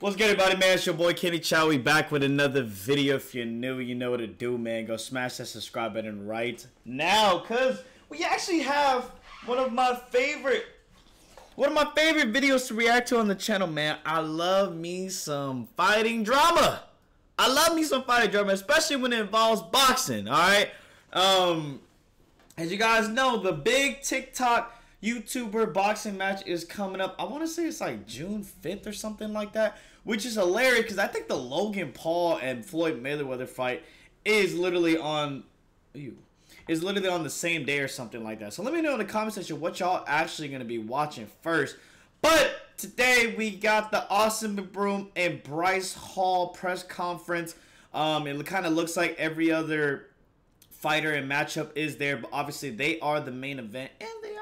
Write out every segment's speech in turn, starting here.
What's good, everybody, man? It's your boy Kenny Chao. We back with another video. If you're new, you know what to do, man. Go smash that subscribe button right now, cause we actually have one of my favorite, one of my favorite videos to react to on the channel, man. I love me some fighting drama. I love me some fighting drama, especially when it involves boxing. All right. Um, as you guys know, the big TikTok YouTuber boxing match is coming up. I want to say it's like June 5th or something like that, which is hilarious because I think the Logan Paul and Floyd Mayweather fight is literally on you is literally on the same day or something like that. So let me know in the comment section what y'all actually going to be watching first. But today we got the Austin McBroom and Bryce Hall press conference. Um, it kind of looks like every other fighter and matchup is there, but obviously they are the main event and they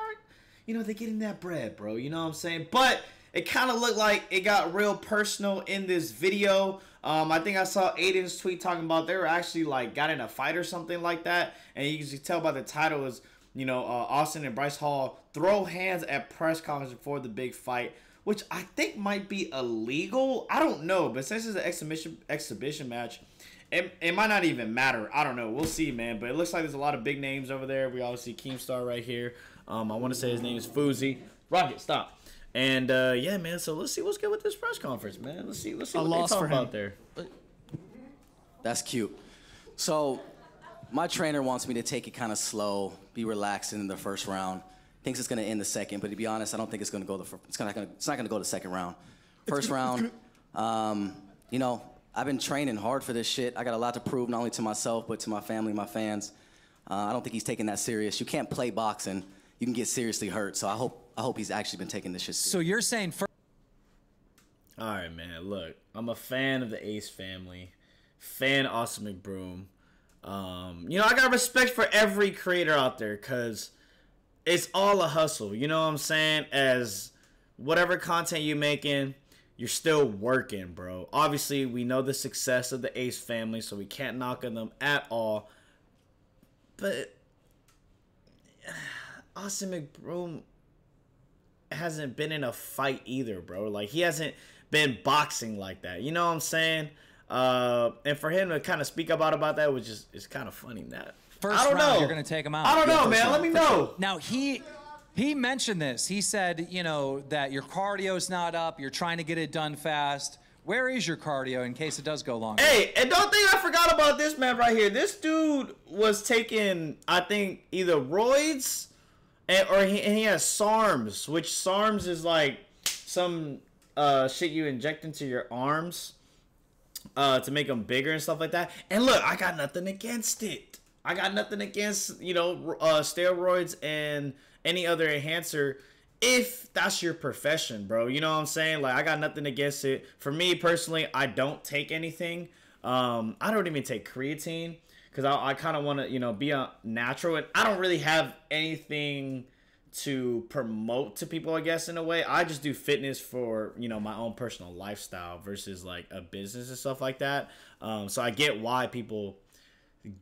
you know, they're getting that bread, bro. You know what I'm saying? But it kind of looked like it got real personal in this video. Um, I think I saw Aiden's tweet talking about they were actually like got in a fight or something like that. And you can tell by the title is, you know, uh, Austin and Bryce Hall throw hands at press conference before the big fight, which I think might be illegal. I don't know, but since it's an exhibition exhibition match, it, it might not even matter. I don't know. We'll see, man. But it looks like there's a lot of big names over there. We obviously Keemstar right here. Um, I want to say his name is Fuzi. Rocket, stop. And uh, yeah, man. So let's see what's good with this press conference, man. Let's see. Let's see A what they loss talk about there. That's cute. So, my trainer wants me to take it kind of slow, be relaxed in the first round. Thinks it's going to end the second, but to be honest, I don't think it's going to go the. fir- It's not going. It's not going to go the second round. First round, um, you know, I've been training hard for this shit. I got a lot to prove, not only to myself but to my family, my fans. Uh, I don't think he's taking that serious. You can't play boxing. You can get seriously hurt. So I hope. I hope he's actually been taking this shit serious. So you're saying first All right, man. Look, I'm a fan of the Ace family, fan of Austin McBroom. Um, you know, I got respect for every creator out there because it's all a hustle. You know what I'm saying? As whatever content you're making, you're still working, bro. Obviously, we know the success of the Ace family, so we can't knock on them at all. But Austin McBroom hasn't been in a fight either, bro. Like he hasn't been boxing like that. You know what I'm saying? Uh, and for him to kind of speak about about that was just it's kind of funny. That first I don't round know. you're going to take him out. I don't know, man. round, Let me know. Now he he mentioned this. He said, you know, that your cardio's not up. You're trying to get it done fast. Where is your cardio in case it does go long? Hey, and don't think I forgot about this man right here. This dude was taking, I think, either roids and, or he, and he has SARMs, which SARMs is like some uh, shit you inject into your arms uh, to make them bigger and stuff like that. And look, I got nothing against it. I got nothing against you know uh, steroids and any other enhancer if that's your profession, bro. You know what I'm saying? Like I got nothing against it. For me personally, I don't take anything. Um, I don't even take creatine because I, I kind of want to you know be a natural, and I don't really have anything to promote to people i guess in a way. I just do fitness for you know my own personal lifestyle versus like a business and stuff like that. Um, so i get why people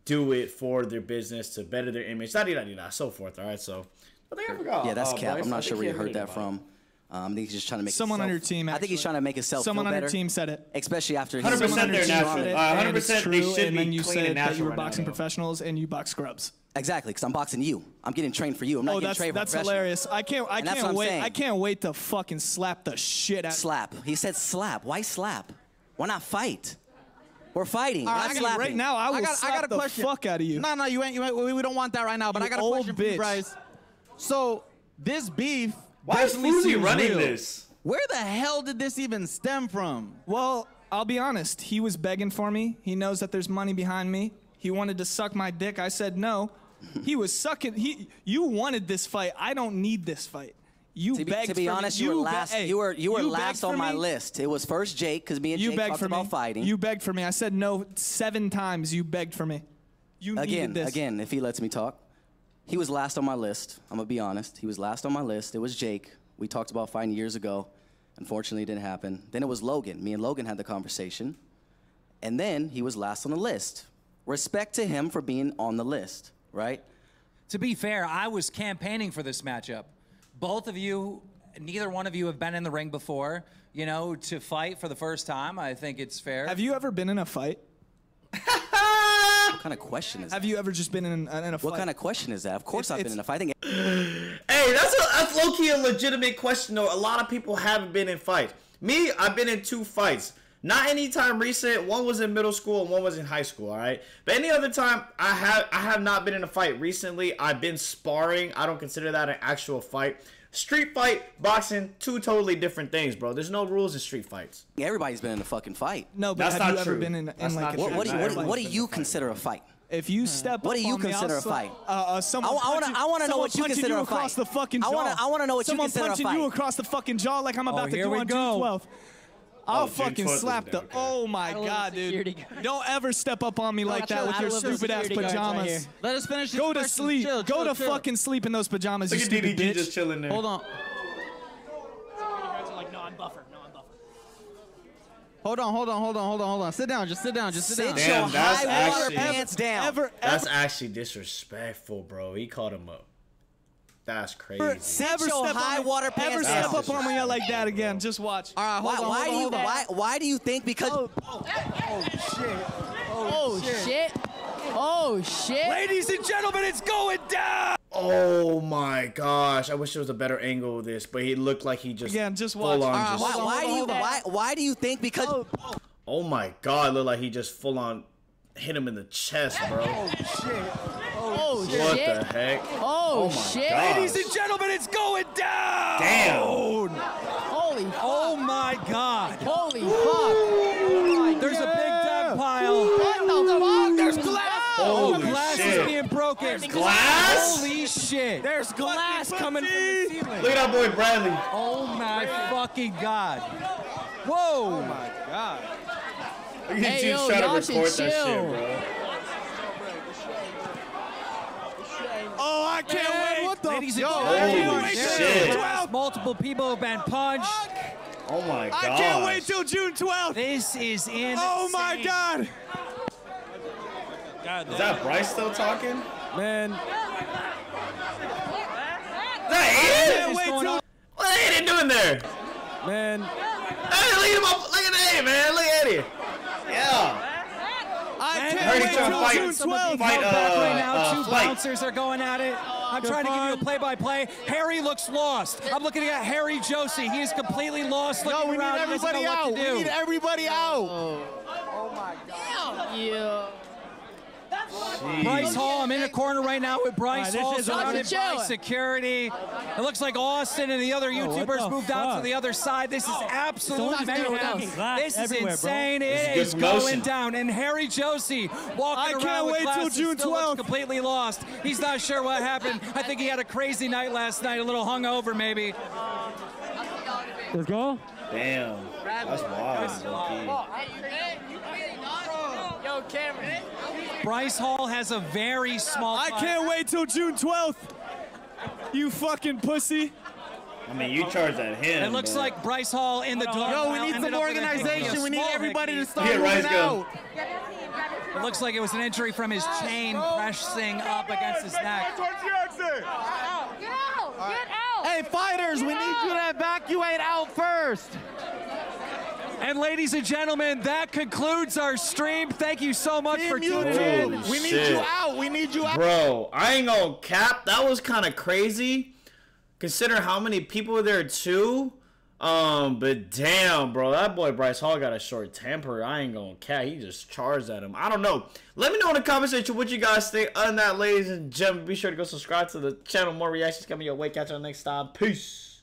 do it for their business to better their image da da da da so forth all right? So i think i forgot Yeah, that's uh, cap. Bryce, I'm not sure where you heard that got from. Um, I think he's just trying to make Someone on your team, I think he's trying to make himself Someone feel on better. your team said it. especially after he's 100% Someone on your they're natural. said it, Uh, and 100% they true, should and be then you clean and said that you were right boxing though. professionals and you box scrubs. Exactly, because I'm boxing you. I'm getting trained for you. I'm not Oh, getting that's trained for that's hilarious. I can't I And can't wait saying. I can't wait to fucking slap the shit out. Slap. He said slap. Why slap? Why not fight? We're fighting. All not right, I got- slapping. right now I will I got, slap I got a the question. fuck out of you. No, no, you ain't. You ain't we, we don't want that right now. But You I got a old question for you, bitch. Bryce. So this beef. Why is definitely Fuzi seems running real. this Where the hell did this even stem from? Well, I'll be honest. He was begging for me. He knows that there's money behind me. He wanted to suck my dick. I said no. He was sucking. He, you wanted this fight. I don't need this fight. You To be, begged to be for me. honest, you, were last. hey, you were you were begged last on my me. list. It was first Jake because me and You Jake begged talked for me. fighting. You begged for me. I said no seven times. You begged for me. You again, needed this. again, if he lets me talk, he was last on my list. I'm gonna be honest. He was last on my list. It was Jake. We talked about fighting years ago. Unfortunately, it didn't happen. Then it was Logan. Me and Logan had the conversation, and then he was last on the list. Respect to him for being on the list, right? To be fair, I was campaigning for this matchup. Both of you neither one of you have been in the ring before. You know, to fight for the first time, I think it's fair. Have you ever been in a fight? What kind of question is that? Have you ever just been in, uh, in a fight? What kind of question is that? Of course, It's- I've been in a fight. I think Hey, that's a, that's low key a legitimate question though. A lot of people haven't been in fights. Me, I've been in two fights. Not anytime recent. One was in middle school and one was in high school. All right, but any other time, I have I have not been in a fight recently. I've been sparring. I don't consider that an actual fight. Street fight, boxing, two totally different things, bro. There's no rules in street fights. everybody's been in a fucking fight. No, but That's have not you ever true. been in, in That's like a true. What, what, do you, what, what do you in a fight. consider a fight? If you step What up do you on me, I'll consider a fight? Uh, uh, someone I wa- I wanna- I wanna know someone what you punching consider you a across the fucking jaw. I wanna- I wanna know what you someone consider a fight. Someone punching you across the fucking jaw like I'm about to here do on go. June 12th. I'll oh, June fucking slap the. Oh my god, dude! guards. Don't ever step up on me like that with your stupid ass security guards right pajamas. Let us finish this Go to question. sleep. Chill, Go chill, to chill. fucking sleep in those pajamas, you Look at stupid DDG bitch. just chilling there. Hold on. Hold on, hold on, hold on, hold on, hold on. Sit down, just sit down, just sit Sit down. Damn, your that's high water actually- pants down. Ever, That's actually disrespectful, bro. He called him up. That's crazy. ever, Sit ever step high on me, water ever step down. up on me like that again. Just watch. All right, hold Why, on, why hold do on, you on. why, why do you think because Oh, oh, oh shit! Oh, oh shit! Oh shit! Ladies and gentlemen, it's going down. Oh my gosh! I wish there was a better angle of this, but he looked like he just Again, just full watch. on Alright, just. why, Hold on, why do you why why do you think because Oh my god! Looked like he just full on hit him in the chest, bro. Oh What shit! the heck? Oh, oh, my shit! God. Ladies and gentlemen, it's going down. Damn! Holy fuck! Oh my God! Holy fuck! There's a big dog pile. What the fuck? There's glass! Oh, Holy glass is shit! being broken. glass? Holy shit! There's glass coming from the ceiling. Look at that boy Bradley. Oh my fucking God! Whoa! Oh Look at Hey, you yo, trying y'all to should record that shit, bro. I can't wait. what the Ladies and gentlemen, Holy shit! multiple people have been punched. Oh my god! I can't wait till June 12th. This is insane. Oh my god. Is that Bryce still talking? Man, Is that Aiden? What is wait till- on? What Aiden doing there? man. Hey, look at him up. Look at Aiden, man. Look at him. Yeah. I And can't wait he's till fight- June Some are being 12th. Fight, held back right uh, now. uh, Two fight. bouncers are going at it. I'm trying to give you a play-by-play. Harry looks lost. I'm looking at Harry Jowsey. He is completely lost. Yo, Looking we need around. He doesn't everybody out. what to do. We need everybody out. Yeah. Bryce Hall, I'm in a corner right now with Bryce this Hall surrounded by security. It looks like Austin and the other YouTubers the moved out to the other side. This is absolute Someone's doing mayhem. glass This is everywhere, bro. insane. This It is is going promotion. down. And Harry Jowsey walking I around can't with wait till glasses, June 12th. completely lost. He's not sure what happened. I think he had a crazy night last night, a little hungover maybe. Let's go. Damn. That's wild. low Yo, Cameron. Bryce Hall has a very small. I can't wait till June 12th. You fucking pussy. I mean, you charged at him. It looks but- like Bryce Hall in the dog. Yo, we need ended some up with a hickey, a organization. We need small everybody to start Here, moving Rice, go. out. It looks like it was an injury from his chain pressing up against his neck. Get out! Get out! Hey, fighters, we need you to evacuate out first. And ladies and gentlemen, that concludes our stream. Thank you so much for Team tuning in. We need shit. you out. We need you out. Bro, I ain't gonna cap. That was kind of crazy. Consider how many people were there too. Um, but damn, bro, that boy Bryce Hall got a short temper. I ain't gonna cap. He just charged at him. I don't know. Let me know in the comment section what you guys think. Other than that, ladies and gentlemen, be sure to go subscribe to the channel. More reactions coming your way. Catch you next time. Peace.